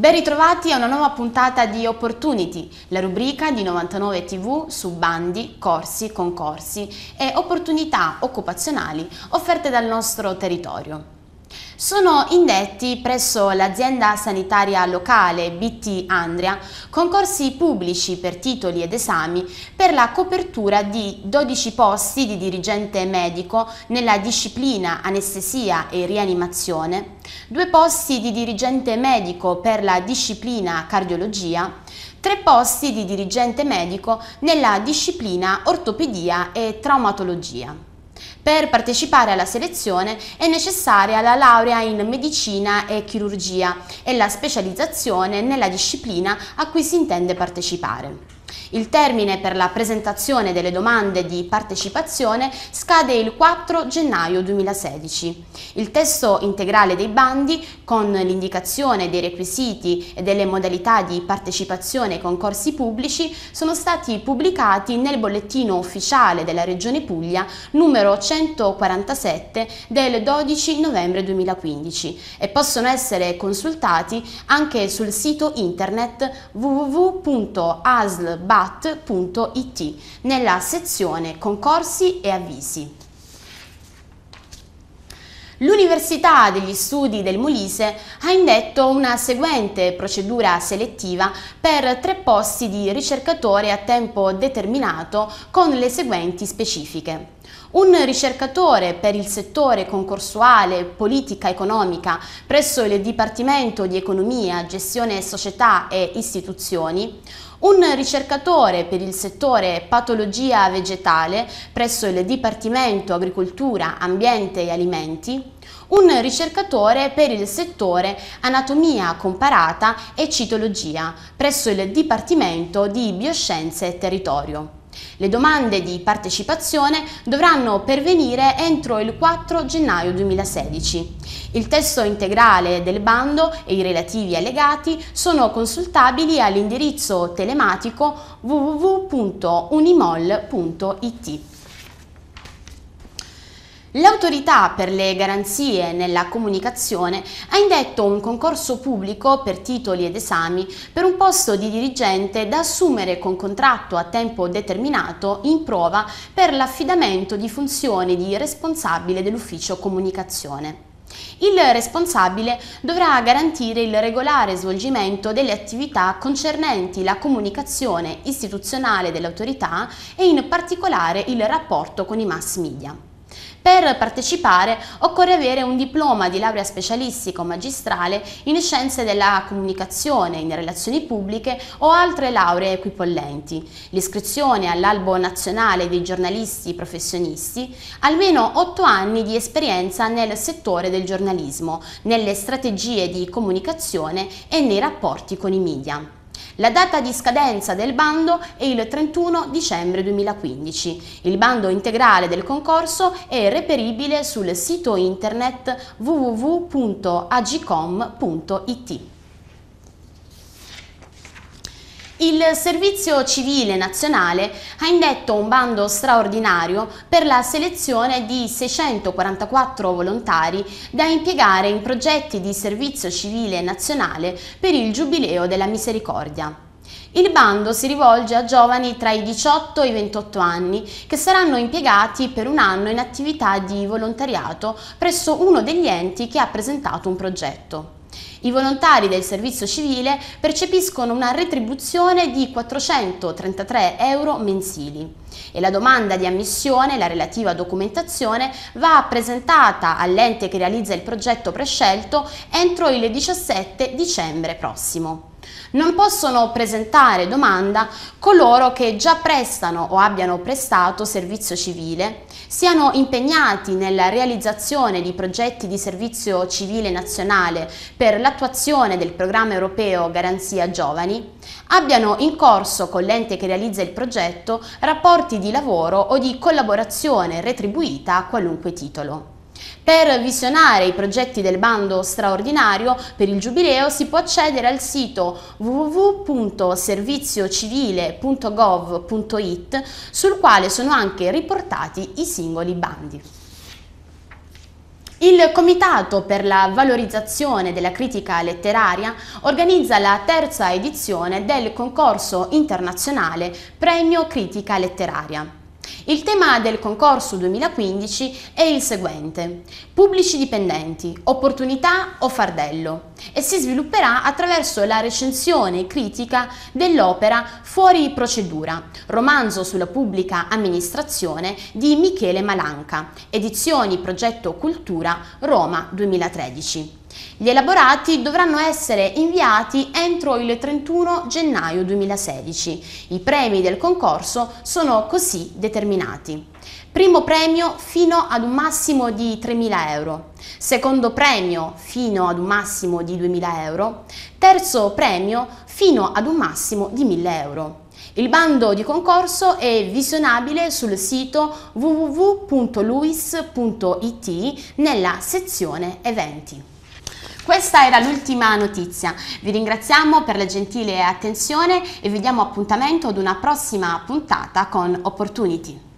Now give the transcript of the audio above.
Ben ritrovati a una nuova puntata di Opportunity, la rubrica di 99 TV su bandi, corsi, concorsi e opportunità occupazionali offerte dal nostro territorio. Sono indetti presso l'azienda sanitaria locale BT Andria concorsi pubblici per titoli ed esami per la copertura di 12 posti di dirigente medico nella disciplina anestesia e rianimazione, due posti di dirigente medico per la disciplina cardiologia, tre posti di dirigente medico nella disciplina ortopedia e traumatologia. Per partecipare alla selezione è necessaria la laurea in medicina e chirurgia e la specializzazione nella disciplina a cui si intende partecipare. Il termine per la presentazione delle domande di partecipazione scade il 4 gennaio 2016. Il testo integrale dei bandi, con l'indicazione dei requisiti e delle modalità di partecipazione ai concorsi pubblici, sono stati pubblicati nel bollettino ufficiale della Regione Puglia numero 147 del 12 novembre 2015 e possono essere consultati anche sul sito internet www.asl bat.it nella sezione concorsi e avvisi. L'Università degli Studi del Molise ha indetto una seguente procedura selettiva per tre posti di ricercatore a tempo determinato con le seguenti specifiche. Un ricercatore per il settore concorsuale politica economica presso il Dipartimento di Economia, Gestione Società e Istituzioni, un ricercatore per il settore patologia vegetale presso il Dipartimento Agricoltura, Ambiente e Alimenti, un ricercatore per il settore anatomia comparata e citologia presso il Dipartimento di Bioscienze e Territorio. Le domande di partecipazione dovranno pervenire entro il 4 gennaio 2016. Il testo integrale del bando e i relativi allegati sono consultabili all'indirizzo telematico www.unimol.it. L'autorità per le garanzie nella comunicazione ha indetto un concorso pubblico per titoli ed esami per un posto di dirigente da assumere con contratto a tempo determinato in prova per l'affidamento di funzioni di responsabile dell'ufficio comunicazione. Il responsabile dovrà garantire il regolare svolgimento delle attività concernenti la comunicazione istituzionale dell'autorità e in particolare il rapporto con i mass media. Per partecipare occorre avere un diploma di laurea specialistica o magistrale in scienze della comunicazione, in relazioni pubbliche o altre lauree equipollenti, l'iscrizione all'albo nazionale dei giornalisti professionisti, almeno 8 anni di esperienza nel settore del giornalismo, nelle strategie di comunicazione e nei rapporti con i media. La data di scadenza del bando è il 31 dicembre 2015. Il bando integrale del concorso è reperibile sul sito internet www.agicom.it. Il Servizio Civile Nazionale ha indetto un bando straordinario per la selezione di 644 volontari da impiegare in progetti di servizio civile nazionale per il Giubileo della Misericordia. Il bando si rivolge a giovani tra i 18 e i 28 anni che saranno impiegati per un anno in attività di volontariato presso uno degli enti che ha presentato un progetto. I volontari del servizio civile percepiscono una retribuzione di 433 euro mensili e la domanda di ammissione, la relativa documentazione, va presentata all'ente che realizza il progetto prescelto entro il 17 dicembre prossimo. Non possono presentare domanda coloro che già prestano o abbiano prestato servizio civile, siano impegnati nella realizzazione di progetti di servizio civile nazionale per l'attuazione del programma europeo Garanzia Giovani, abbiano in corso con l'ente che realizza il progetto rapporti di lavoro o di collaborazione retribuita a qualunque titolo. Per visionare i progetti del bando straordinario per il Giubileo si può accedere al sito www.serviziocivile.gov.it sul quale sono anche riportati i singoli bandi. Il Comitato per la valorizzazione della critica letteraria organizza la terza edizione del concorso internazionale Premio Critica Letteraria. Il tema del concorso 2015 è il seguente, pubblici dipendenti, opportunità o fardello e si svilupperà attraverso la recensione critica dell'opera Fuori procedura, romanzo sulla pubblica amministrazione di Michele Malanca, edizioni Progetto Cultura Roma 2013. Gli elaborati dovranno essere inviati entro il 31 gennaio 2016. I premi del concorso sono così determinati. Primo premio fino ad un massimo di 3.000 euro, secondo premio fino ad un massimo di 2.000 euro, terzo premio fino ad un massimo di 1.000 euro. Il bando di concorso è visionabile sul sito www.luis.it nella sezione eventi. Questa era l'ultima notizia, vi ringraziamo per la gentile attenzione e vi diamo appuntamento ad una prossima puntata con Opportunity.